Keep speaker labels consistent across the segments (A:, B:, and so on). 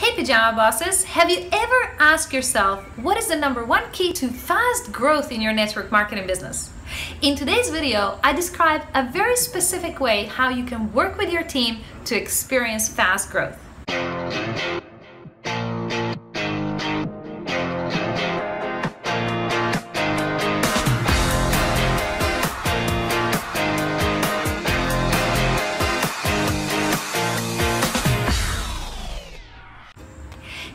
A: Hey Pajama Bosses, have you ever asked yourself what is the number one key to fast growth in your network marketing business? In today's video, I describe a very specific way how you can work with your team to experience fast growth.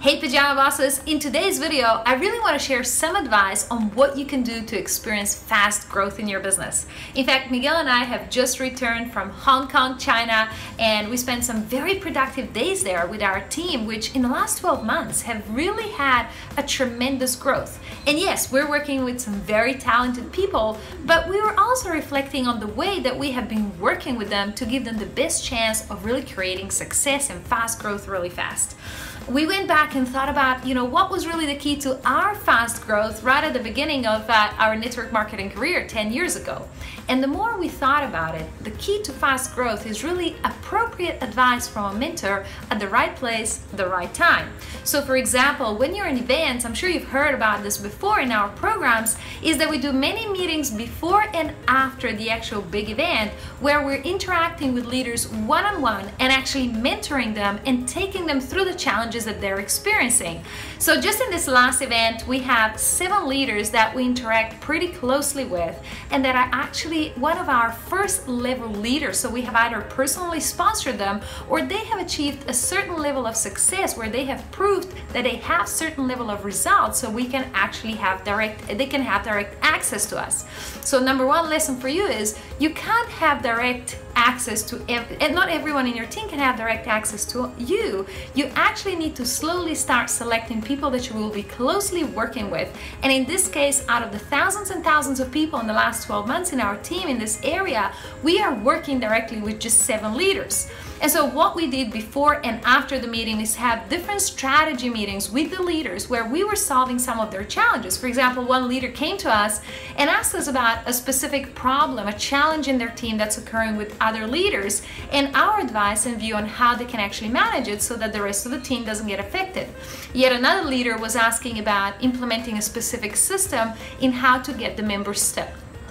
A: Hey Pajama Bosses! In today's video, I really want to share some advice on what you can do to experience fast growth in your business. In fact, Miguel and I have just returned from Hong Kong, China, and we spent some very productive days there with our team, which in the last 12 months have really had a tremendous growth. And yes, we're working with some very talented people, but we were also reflecting on the way that we have been working with them to give them the best chance of really creating success and fast growth really fast we went back and thought about, you know, what was really the key to our fast growth right at the beginning of uh, our network marketing career 10 years ago. And the more we thought about it, the key to fast growth is really appropriate advice from a mentor at the right place, the right time. So for example, when you're in events, I'm sure you've heard about this before in our programs, is that we do many meetings before and after the actual big event where we're interacting with leaders one-on-one -on -one and actually mentoring them and taking them through the challenges that they're experiencing. So just in this last event, we have seven leaders that we interact pretty closely with and that are actually actually one of our first level leaders. So we have either personally sponsored them or they have achieved a certain level of success where they have proved that they have certain level of results so we can actually have direct, they can have direct access to us. So number one lesson for you is you can't have direct access to, and not everyone in your team can have direct access to you. You actually need to slowly start selecting people that you will be closely working with. And in this case, out of the thousands and thousands of people in the last 12 months in our team in this area, we are working directly with just seven leaders. And so what we did before and after the meeting is have different strategy meetings with the leaders where we were solving some of their challenges. For example, one leader came to us and asked us about a specific problem, a challenge in their team that's occurring with other leaders, and our advice and view on how they can actually manage it so that the rest of the team doesn't get affected. Yet another leader was asking about implementing a specific system in how to get the members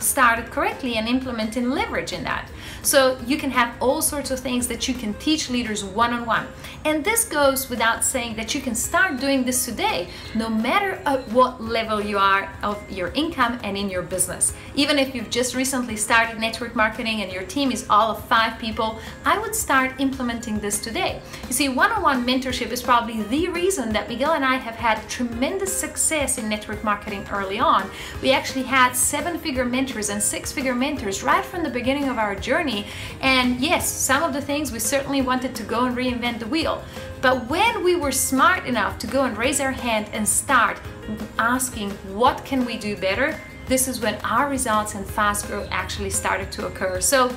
A: started correctly and implementing leverage in that. So you can have all sorts of things that you can teach leaders one-on-one. And this goes without saying that you can start doing this today, no matter at what level you are of your income and in your business. Even if you've just recently started network marketing and your team is all of five people, I would start implementing this today. You see, one-on-one mentorship is probably the reason that Miguel and I have had tremendous success in network marketing early on. We actually had seven-figure mentors and six-figure mentors right from the beginning of our journey. And yes, some of the things we certainly wanted to go and reinvent the wheel. But when we were smart enough to go and raise our hand and start asking, what can we do better? This is when our results and fast growth actually started to occur. So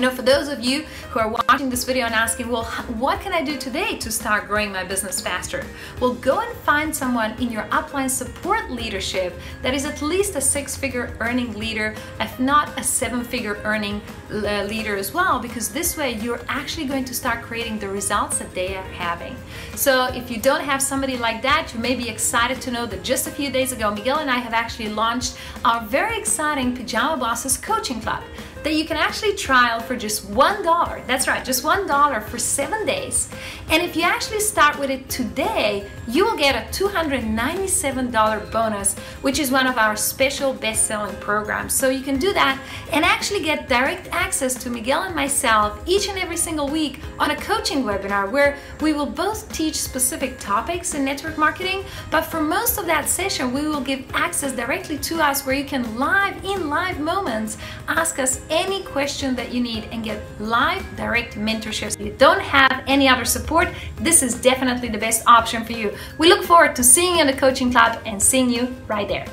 A: you know, for those of you who are watching this video and asking, well, what can I do today to start growing my business faster? Well, go and find someone in your upline support leadership that is at least a six-figure earning leader, if not a seven-figure earning uh, leader as well, because this way you're actually going to start creating the results that they are having. So if you don't have somebody like that, you may be excited to know that just a few days ago, Miguel and I have actually launched our very exciting Pajama Bosses Coaching Club that you can actually trial for just one dollar. That's right, just one dollar for seven days. And if you actually start with it today, you will get a $297 bonus, which is one of our special best-selling programs. So you can do that and actually get direct access to Miguel and myself each and every single week on a coaching webinar where we will both teach specific topics in network marketing, but for most of that session, we will give access directly to us where you can live in live moments ask us any question that you need and get live direct mentorships. If you don't have any other support, this is definitely the best option for you. We look forward to seeing you in the coaching club and seeing you right there.